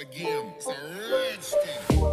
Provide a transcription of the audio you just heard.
again. It's a red stick.